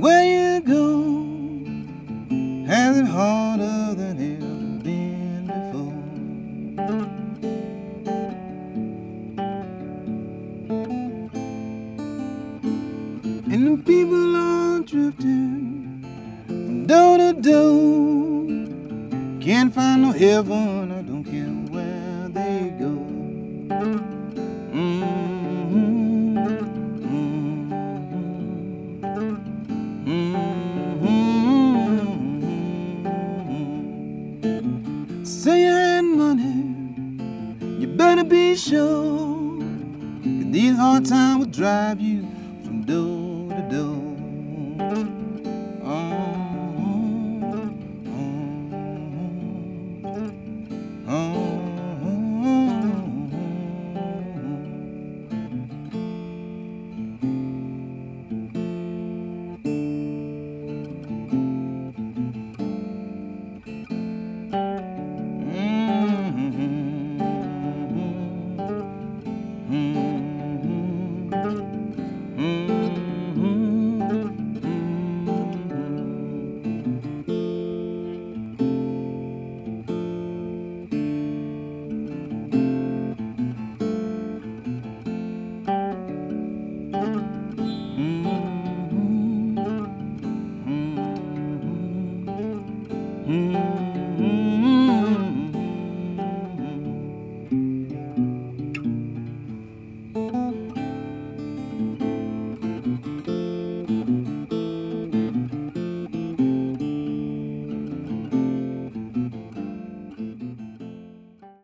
where you go has it harder than ever been before. And the people are drifting from door to door. Can't find no heaven, I don't care where Say you had money, you better be sure. these hard times will drive you from door. うん。